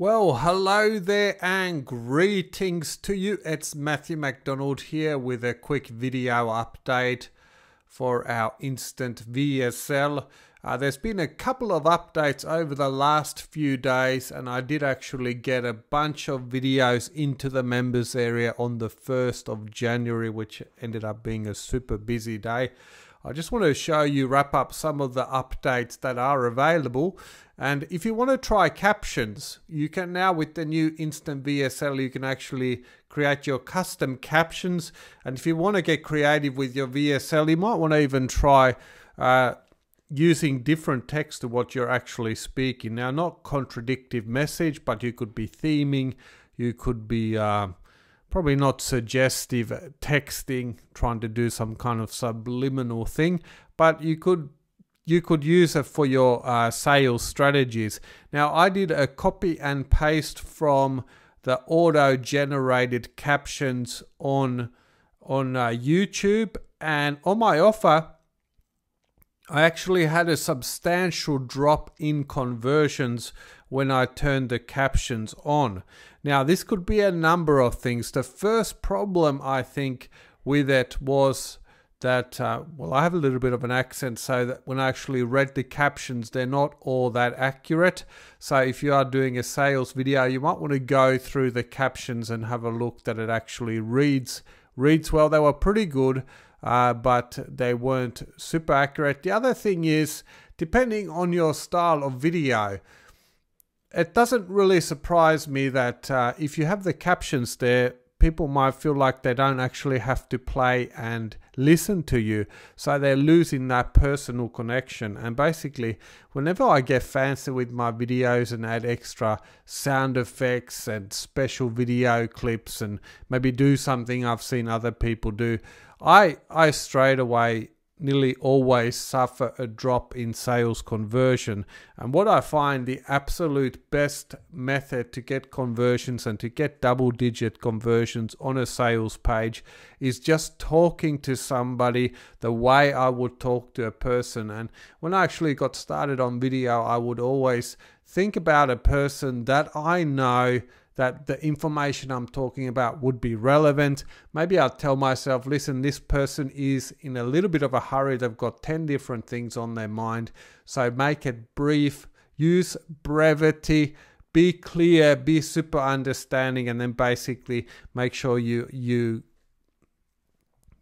Well, hello there and greetings to you. It's Matthew McDonald here with a quick video update for our instant VSL. Uh, there's been a couple of updates over the last few days, and I did actually get a bunch of videos into the members area on the 1st of January, which ended up being a super busy day. I just want to show you, wrap up some of the updates that are available. And if you want to try captions, you can now with the new Instant VSL, you can actually create your custom captions. And if you want to get creative with your VSL, you might want to even try uh, using different text to what you're actually speaking. Now, not contradictive message, but you could be theming, you could be uh, probably not suggestive texting, trying to do some kind of subliminal thing, but you could you could use it for your uh, sales strategies. Now, I did a copy and paste from the auto generated captions on on uh, YouTube, and on my offer, I actually had a substantial drop in conversions when I turned the captions on. Now, this could be a number of things. The first problem I think with it was that, uh, well, I have a little bit of an accent, so that when I actually read the captions, they're not all that accurate. So if you are doing a sales video, you might want to go through the captions and have a look that it actually reads reads well. They were pretty good uh, but they weren't super accurate. The other thing is, depending on your style of video, it doesn't really surprise me that uh, if you have the captions there, people might feel like they don't actually have to play and listen to you. So they're losing that personal connection. And basically, whenever I get fancy with my videos and add extra sound effects and special video clips and maybe do something I've seen other people do, I, I straight away nearly always suffer a drop in sales conversion. And what I find the absolute best method to get conversions and to get double digit conversions on a sales page is just talking to somebody the way I would talk to a person. And when I actually got started on video, I would always think about a person that I know that the information I'm talking about would be relevant. Maybe I'll tell myself, listen, this person is in a little bit of a hurry. They've got 10 different things on their mind. So make it brief, use brevity, be clear, be super understanding, and then basically make sure you you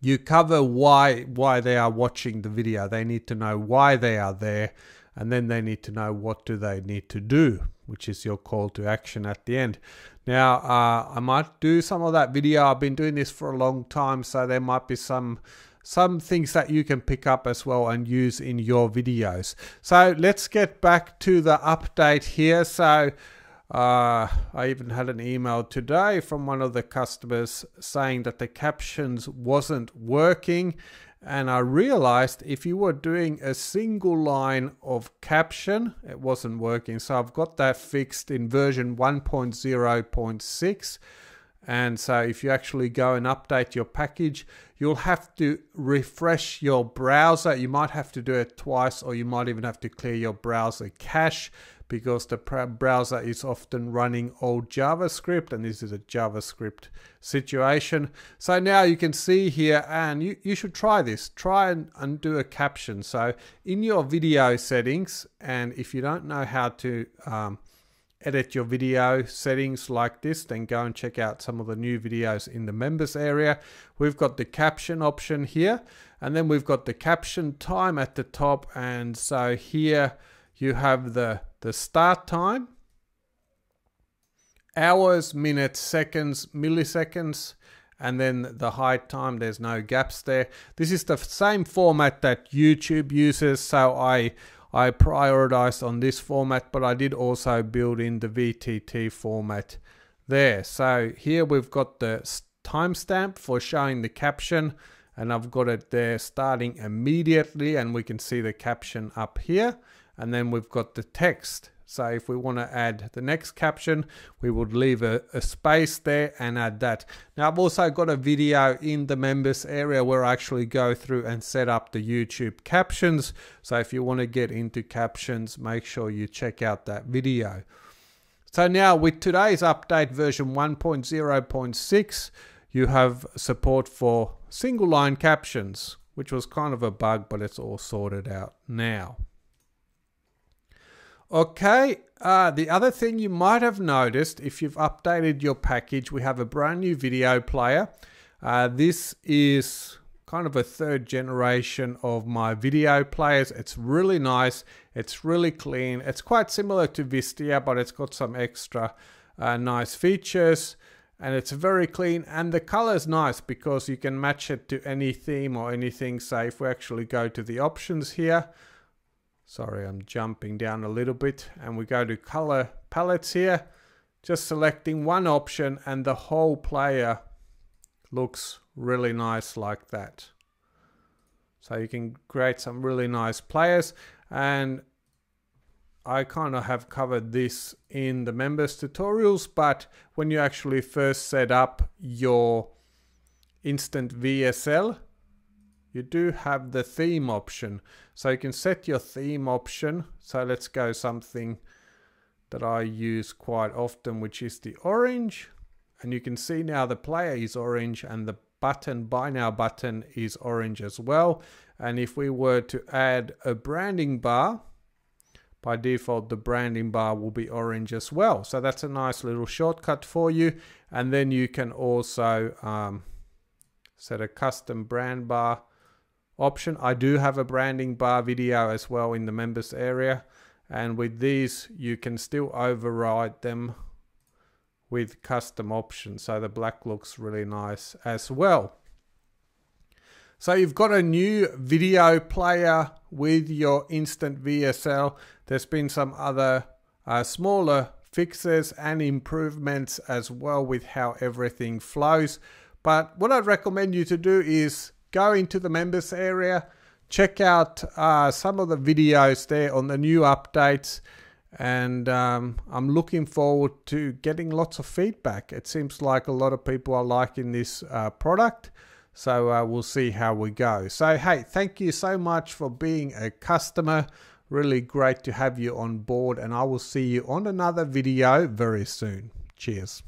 you cover why why they are watching the video. They need to know why they are there, and then they need to know what do they need to do which is your call to action at the end. Now, uh, I might do some of that video. I've been doing this for a long time, so there might be some some things that you can pick up as well and use in your videos. So let's get back to the update here. So uh, I even had an email today from one of the customers saying that the captions wasn't working and I realized if you were doing a single line of caption, it wasn't working. So I've got that fixed in version 1.0.6. And so if you actually go and update your package, you'll have to refresh your browser. You might have to do it twice, or you might even have to clear your browser cache because the browser is often running old JavaScript and this is a JavaScript situation. So now you can see here and you, you should try this. Try and undo a caption. So in your video settings and if you don't know how to um, edit your video settings like this then go and check out some of the new videos in the members area we've got the caption option here and then we've got the caption time at the top and so here you have the the start time, hours, minutes, seconds, milliseconds, and then the hide time, there's no gaps there. This is the same format that YouTube uses, so I I prioritized on this format, but I did also build in the VTT format there. So here we've got the timestamp for showing the caption and I've got it there starting immediately and we can see the caption up here and then we've got the text. So if we want to add the next caption, we would leave a, a, space there and add that. Now I've also got a video in the members area where I actually go through and set up the YouTube captions. So if you want to get into captions, make sure you check out that video. So now with today's update version 1.0.6, you have support for single line captions, which was kind of a bug, but it's all sorted out now. Okay, uh, the other thing you might have noticed if you've updated your package, we have a brand new video player. Uh, this is kind of a third generation of my video players. It's really nice. It's really clean. It's quite similar to Wistia, but it's got some extra uh, nice features and it's very clean and the color is nice because you can match it to any theme or anything. So if we actually go to the options here, sorry, I'm jumping down a little bit. And we go to color palettes here, just selecting one option and the whole player looks really nice like that. So you can create some really nice players. And I kind of have covered this in the members tutorials, but when you actually first set up your instant VSL, you do have the theme option. So you can set your theme option. So let's go something that I use quite often, which is the orange. And you can see now the player is orange and the button, buy now button is orange as well. And if we were to add a branding bar, by default the branding bar will be orange as well. So that's a nice little shortcut for you. And then you can also um, set a custom brand bar option. I do have a branding bar video as well in the members area. And with these, you can still override them with custom options. So the black looks really nice as well. So you've got a new video player with your instant VSL. There's been some other uh, smaller fixes and improvements as well with how everything flows. But what I'd recommend you to do is go into the members area, check out uh, some of the videos there on the new updates and um, I'm looking forward to getting lots of feedback. It seems like a lot of people are liking this uh, product, so uh, we'll see how we go. So, hey, thank you so much for being a customer. Really great to have you on board, and I will see you on another video very soon. Cheers.